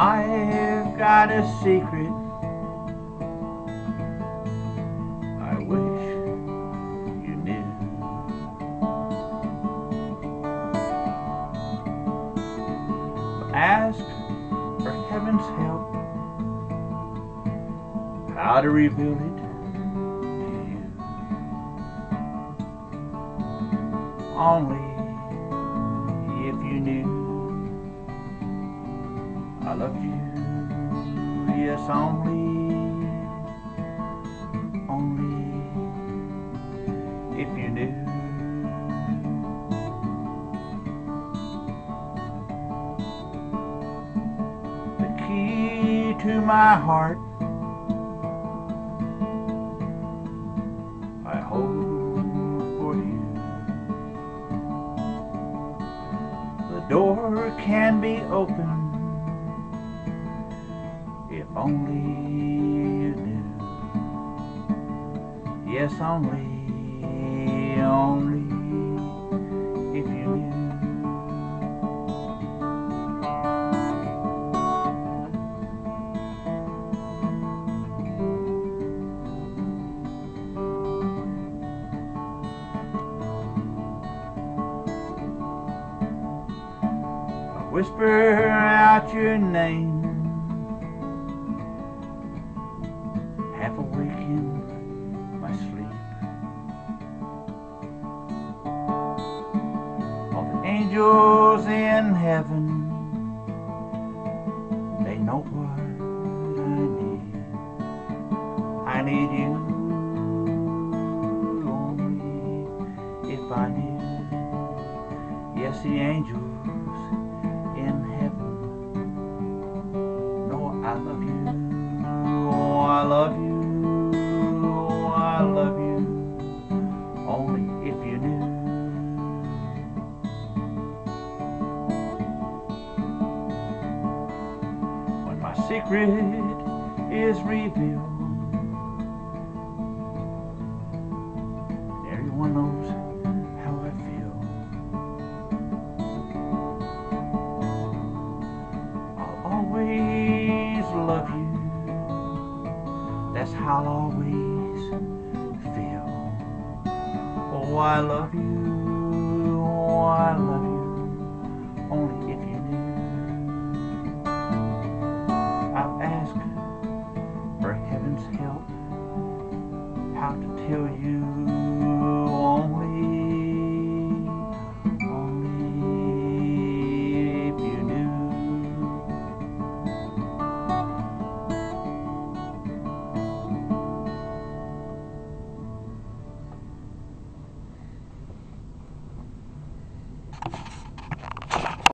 I've got a secret. I wish you knew. Ask for heaven's help. How to reveal it to you. Only love you, yes, only, only if you knew. The key to my heart, I hold for you. The door can be opened only you knew. Yes, only, only if you knew. Whisper out your name awake in my sleep. All the angels in heaven, they know what I need. I need you only if I knew. Yes, the angels in heaven know I love you. Secret is revealed, everyone knows how I feel. I'll always love you. That's how I'll always feel. Oh, I love you.